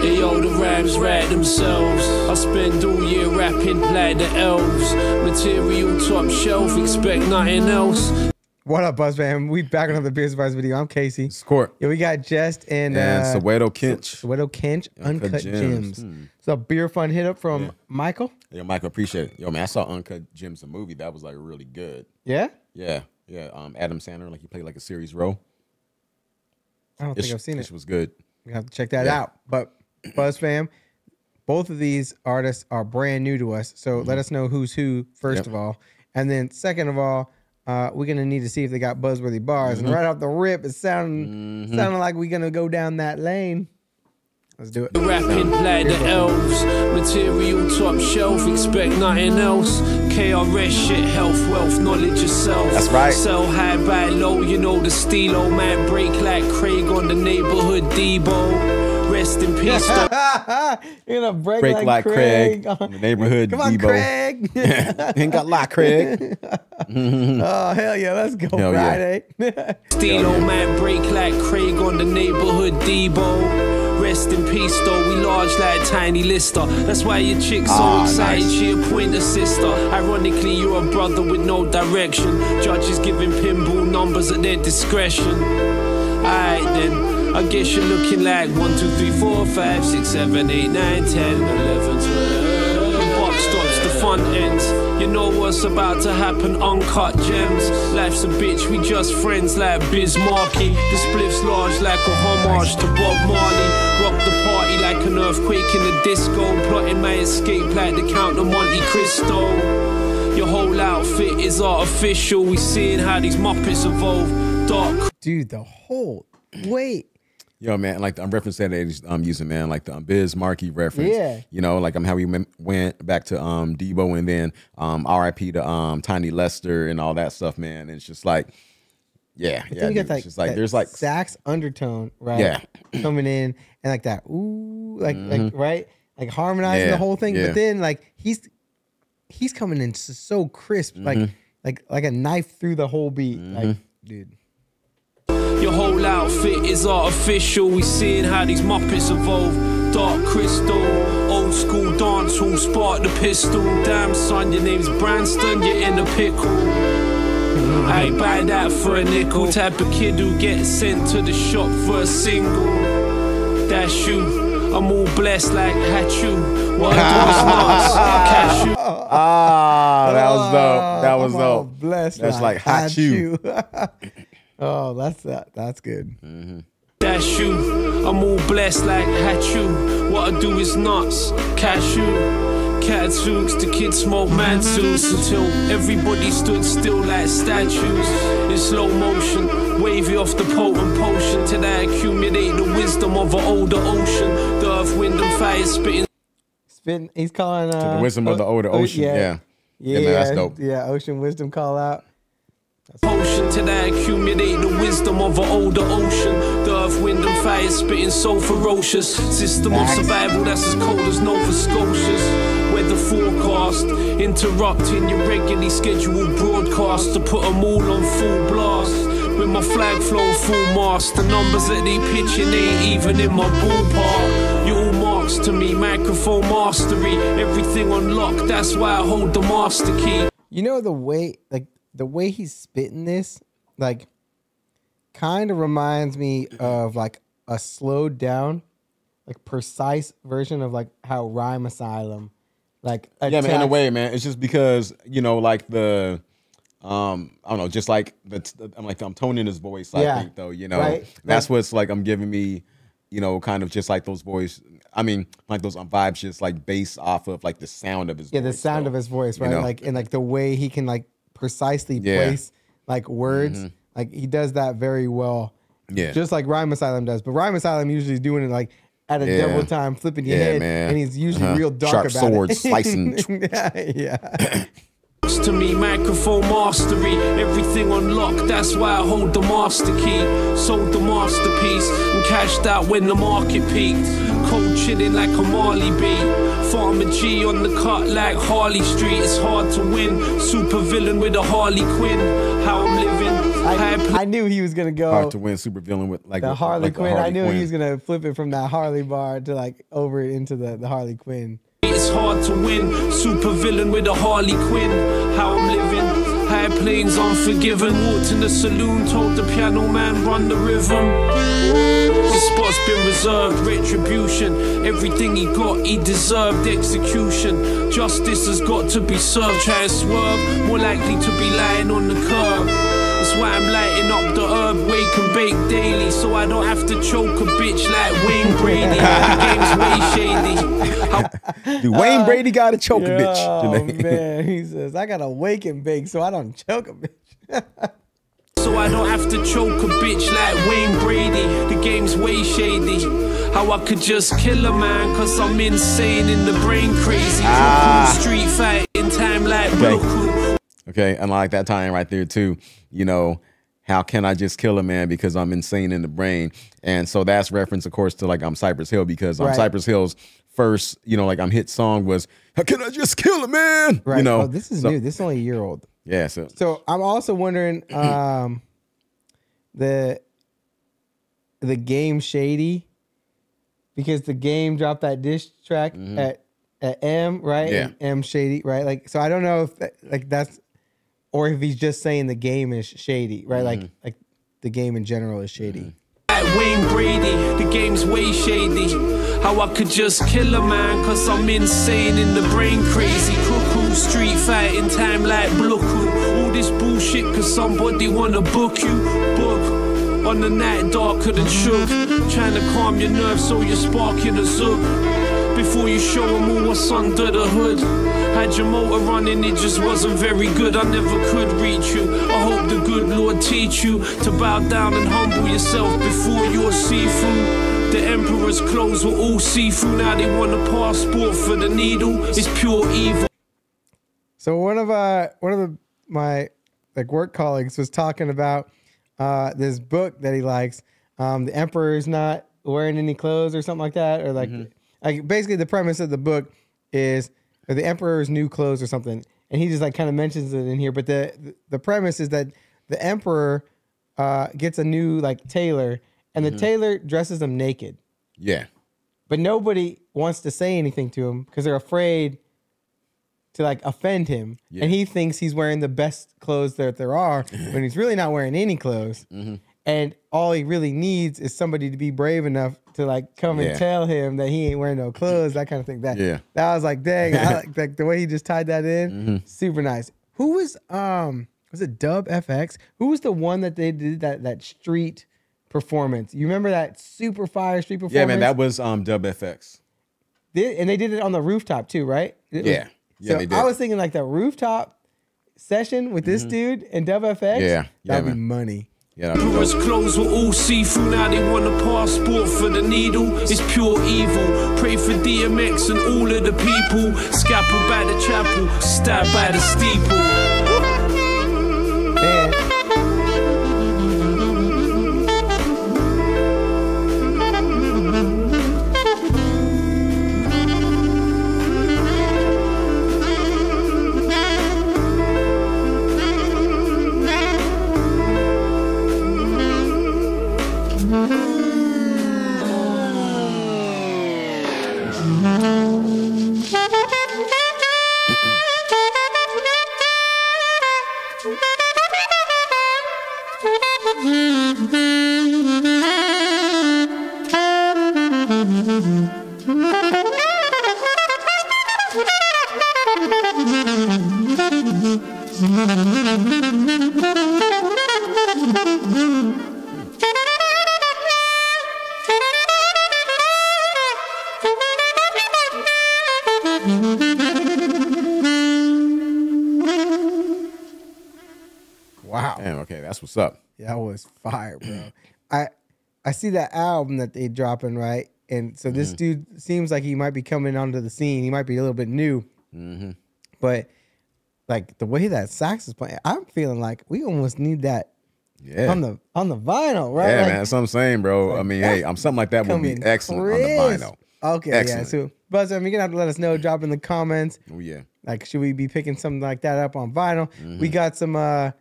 Hey yo, the rhymes write themselves. I spend all year rapping like the elves. Material top shelf, expect nothing else. What up, Buzz fam? We back on another Beers Bars video. I'm Casey. Score. Yeah, we got Jehst and, And uh, Soweto Kinch. Soweto Kinch, Uncut, Uncut Gems. Gems. Hmm. So beer fun hit up from Michael. Yo, Michael, appreciate it. Yo, man, I saw Uncut Gems, the movie. That was like really good. Yeah, Yeah, yeah. Um, Adam Sandler, like he played like a series role. I don't think I've seen it. was good. We have to check that Yeah. out. But Buzz fam, both of these artists are brand new to us. So let us know who's who first Mm-hmm. Yep. of all, and then second of all, uh, we're gonna need to see if they got buzzworthy bars. Mm-hmm. And right off the rip, it's sounding sounding like we're gonna go down that lane. Let's do it. Rapping like the elves. Material top shelf, expect nothing else. KRS shit, health, wealth, knowledge yourself. That's right. Sell high, buy low, you know the stilo. Man, break like Craig on the neighborhood Debo. Rest in peace, though. You're gonna break, Break like, like Craig. Craig, in the neighborhood Come on, Debo. Craig. Ain't got lot, Craig. oh hell yeah, let's go Hell yeah. Friday. Stilo man break like Craig on the neighborhood Debo. Rest in peace though, we large like tiny lister. That's why your chick's so Ah, excited, nice. she a pointer sister. Ironically, you're a brother with no direction. Judges giving pinball numbers at their discretion. Alright then, I guess you're looking like 1, 2, 3, 4, 5, 6, 7, 8, 9, 10, 11, 12. The buck stops the fun ends. You know what's about to happen, uncut gems. Life's a bitch, we just friends like Biz Markie. The spliff's large like a homage to Bob Marley. Rock the party like an earthquake in the disco. Plotting my escape like the Count of Monte Cristo. Your whole outfit is artificial. We seeing how these Muppets evolve. Dark Dude, the whole wait. Yo, man, like I'm referencing that I'm using, man, like the um, Biz Markie reference. Yeah. You know, like I'm how we went, went back to um Debo and then um RIP to um Tiny Lister and all that stuff, man. And it's just like, yeah, yeah. dude, it's like, just like there's like sax undertone, right? Yeah. coming in and like that, ooh, like like right, like harmonizing Mm-hmm. Yeah, the whole thing. yeah. But then like he's he's coming in so crisp, Mm-hmm. like like like a knife through the whole beat, like dude. Your whole outfit is artificial. We seeing how these Muppets evolve. Dark crystal, old school dance hall, spark the pistol. Damn son, your name's Branston, you're in a pickle. I ain't buy that for a nickel. Type of kid who gets sent to the shop for a single. That's you. I'm all blessed like Hachu. What I do is nuts. Cashew. ah, that was dope. That was I'm all dope. Blessed, That's like hot you. oh, that's that. That's good. That's you. I'm all blessed like Hachu. What I do is nuts. Cashew. Cats the kids smoke mansuits until everybody stood still like statues. In slow motion, wavy off the potent potion till I accumulate the wisdom of an older ocean. The earth, wind, and fire spitting. Spin. He's calling uh, the wisdom of the older ocean. Yeah. Yeah, man, that's dope. Yeah, ocean wisdom call out. Potion till I accumulate the wisdom of an older ocean. The earth, wind, and fire spitting so ferocious. System of survival that's as cold as Nova Scotia's. Weather forecast, interrupting your regularly scheduled broadcast to put 'em all on full blast. With my flag flown full mast, the numbers that they pitching ain't even in my ballpark. You all marks to me, microphone mastery, everything on lock. That's why I hold the master key. You know the way like the way he's spitting this, like kind of reminds me of like a slowed down, like precise version of like how Rhyme Asylum, like Yeah, man, in a way, man. It's just because, you know, like the um, I don't know, just like the, I'm like I'm toning his voice, I Yeah. think though, you know. Right. That's what's like I'm giving me, you know, kind of just like those voice I mean, like those um, vibes just like based off of like the sound of his Yeah, the sound though. of his voice, you right? know? Like and like the way he can like precisely Yeah. Mm-hmm. place like words, like he does that very well. Yeah. just like Rhyme Asylum does. But Rhyme Asylum usually is doing it like at a Yeah. double time, flipping your Yeah, head, man. and he's usually Uh-huh. real dark Sharp about sword it. slicing. yeah, yeah. to me, microphone mastery, everything on lock. That's why I hold the master key. Sold the masterpiece and cashed out when the market peaked. Cold chilling like a Marley beat. Farmer G on the cut like Harley Street. It's hard to win. Super villain with a Harley Quinn. How I'm living. I, I knew he was gonna go Hard to win super villain with like the with- Harley like the Quinn. I knew Quinn. he was gonna flip it from that Harley bar to like over into the, the Harley Quinn. It's hard to win. Super villain with a Harley Quinn. How I'm living. High planes unforgiven. Walked in the saloon, told the piano man run the rhythm. The spot's been reserved, retribution. Everything he got, he deserved execution. Justice has got to be served. Try and swerve, more likely to be lying on the curb. That's why I'm lighting up the herb, wake and bake daily, so I don't have to choke a bitch like Wayne Brady. the game's way shady. How Dude, Wayne Brady got to choke a bitch. Oh man, he says I gotta wake and bake so I don't choke a bitch. So I don't have to choke a bitch like Wayne Brady. The game's way shady. How I could just kill a man, cause I'm insane in the brain crazy. Ah. Street fight in time like Okay. Roku. Okay, and like that time right there too. You know, how can I just kill a man because I'm insane in the brain? And so that's reference, of course, to like I'm Cypress Hill because I'm Right. Cypress Hill's first, you know, like I'm hit song was "How can I just kill a man?" Right. You know, oh, this is so- new. This is only a year old. Yeah, so So I'm also wondering um the the game shady because the game dropped that dish track at at M, right? Yeah. And M shady, right? Like so I don't know if that, like that's or if he's just saying the game is shady, right? Like Mm-hmm. like the game in general is shady. Like Wayne Brady, the game's way shady. How I could just kill a man, cause I'm insane in the brain crazy. Cuckoo, street fight in time like Blooku. All this bullshit, cause somebody wanna book you. Book on the night darker than shook. Trying to calm your nerves so you're sparking a zook. Before you show them all what's under the hood. Had your motor running, it just wasn't very good. I never could reach you. I hope the good Lord teach you to bow down and humble yourself before you're see-through. The emperor's clothes were all see-through. Now they want a passport for the needle. It's pure evil. So one of uh one of the my like work colleagues was talking about uh this book that he likes. Um The Emperor's not wearing any clothes or something like that. Or like like basically the premise of the book is the Emperor's new clothes or something. And he just like kind of mentions it in here. But the the premise is that the Emperor uh gets a new like tailor and the tailor dresses him naked yeah, but nobody wants to say anything to him because they're afraid to like offend him Yeah. and he thinks he's wearing the best clothes that there are when he's really not wearing any clothes Mm-hmm. And all he really needs is somebody to be brave enough to like come Yeah. and tell him that he ain't wearing no clothes that kind of thing that Yeah. that was like dang I like, like the way he just tied that in Mm-hmm. super nice who was um was it dub fx who was the one that they did that that street performance you remember that super fire street performance yeah, man. That was um Dub FX. did, and they did it on the rooftop too, right? It was- Yeah. Yeah, so they did. Mm-hmm. I was thinking like the rooftop session with this dude and Dub FX. Yeah. Yeah, that'd be man. money. Yeah, clothes were all see-through. Now they want a passport for the needle. It's pure evil. Pray for DMX and all of the people. Scalpel by the chapel, stabbed by the steeple. Mm-hmm. Damn, okay, that's what's up. That was fire, bro. I I see that album that they dropping, right? And so Mm-hmm. this dude seems like he might be coming onto the scene. He might be a little bit new. Mm-hmm. But like the way that sax is playing, I'm feeling like we almost need that Yeah. on the on the vinyl, right? yeah, Like, man. That's what I'm saying, bro. I mean, hey, I'm something like that would be excellent on the vinyl. Okay, Excellent. yeah. So, Buzz, I mean, you're gonna have to let us know. Drop in the comments. Oh yeah. Like, should we be picking something like that up on vinyl? Mm-hmm. We got some uh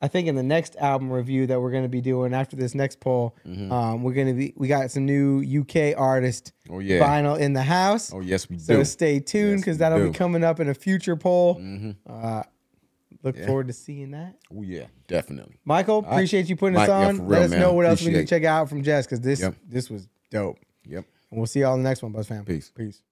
I think in the next album review that we're going to be doing after this next poll, Mm-hmm. um, we're going to be we got some new UK artist Oh, yeah. vinyl in the house. Oh yes, we so do. So stay tuned because we that'll do. Mm-hmm. be coming up in a future poll. Uh, look forward to seeing that. Oh yeah, definitely. Michael, appreciate you putting us Mike, yeah, on. Let us man. know what else we need to check out from Jehst because this Yep. this was dope. Yep. And we'll see y'all in the next one, Buzz fam. Peace. Peace.